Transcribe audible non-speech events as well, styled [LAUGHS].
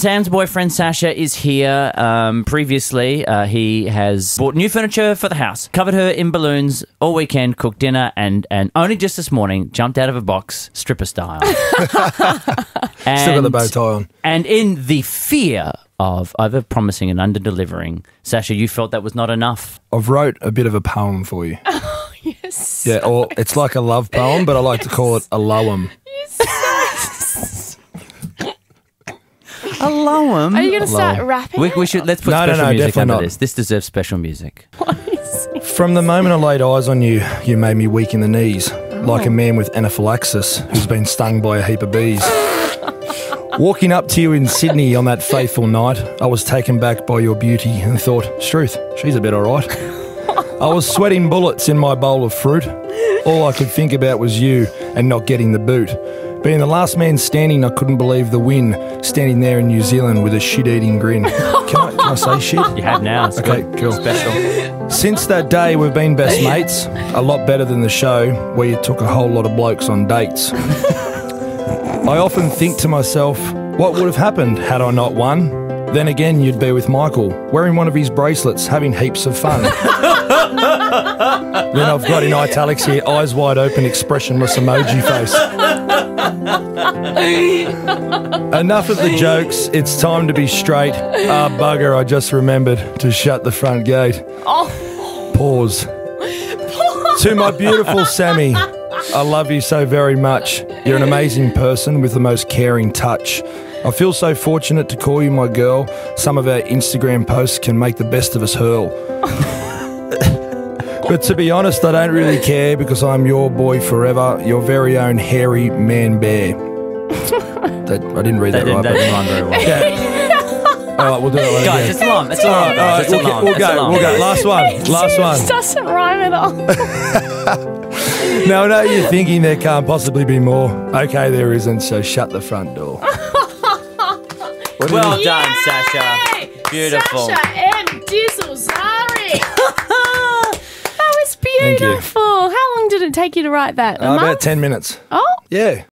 Sam's boyfriend Sasha is here. Um, previously, uh, he has bought new furniture for the house, covered her in balloons all weekend, cooked dinner, and and only just this morning jumped out of a box, stripper style. and, [LAUGHS] Still got the bow tie on. And in the fear of over promising and under delivering, Sasha, you felt that was not enough. I've wrote a bit of a poem for you. [LAUGHS] Yes. Yeah, or it's like a love poem, but I like to call it a loem. Hello, him. Are you going to start rapping? We, we should let's put No, no, special no, music definitely under not. this. This deserves special music. [LAUGHS] From the moment I laid eyes on you, you made me weak in the knees, like a oh. man with anaphylaxis who's been stung by a heap of bees. Walking up to you in Sydney on that fateful night, I was taken back by your beauty and thought, Struth, she's a bit alright. I was sweating bullets in my bowl of fruit. All I could think about was you and not getting the boot. Being the last man standing, I couldn't believe the win, standing there in New Zealand with a shit eating grin. Can I, can I say shit? You have now. It's Okay, good. cool. Special. Since that day, we've been best mates. A lot better than the show, where you took a whole lot of blokes on dates. I often think to myself, what would have happened had I not won? Then again, you'd be with Michael, wearing one of his bracelets, having heaps of fun. [LAUGHS] then I've got in italics here, eyes wide open, expressionless emoji face. [LAUGHS] Enough of the jokes, it's time to be straight. Ah, bugger, I just remembered to shut the front gate. Pause. to my beautiful Sammy, I love you so very much. You're an amazing person with the most caring touch. I feel so fortunate to call you my girl. Some of our Instagram posts can make the best of us hurl. [LAUGHS] but to be honest, I don't really care because I'm your boy forever, your very own hairy man bear. [LAUGHS] That, I didn't read That that, didn't, right. that but- didn't run very well. yeah. All right, we'll do it later. Guys, it's long. It's all right. All right, It's a we'll, long. we'll It's a go. long. We'll go. Last one. Last It one. doesn't rhyme at all. [LAUGHS] Now I know you're thinking there can't possibly be more. Okay, there isn't. So shut the front door. [LAUGHS] Well you- done, Sasha. Beautiful. Sasha M. Dizzle Zari. that was beautiful. How long did it take you to write that? A Uh, about ten minutes. Oh, Yeah.